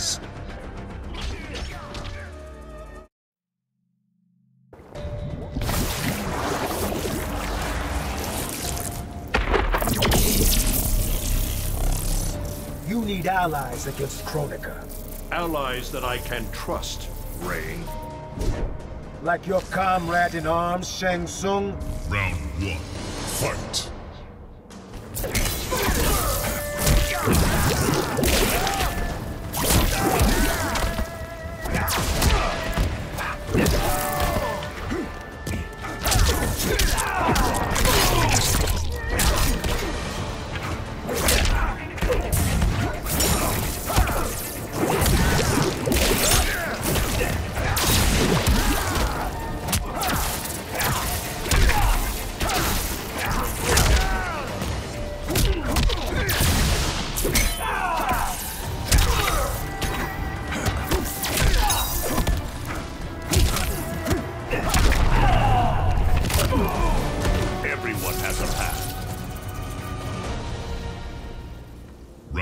enemies. You need allies against Kronika. Allies that I can trust, Rain. Like your comrade in arms, Shang Tsung? Round one, fight!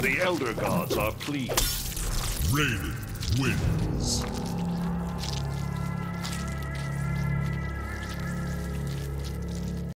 The Elder Gods are pleased. Raiden wins.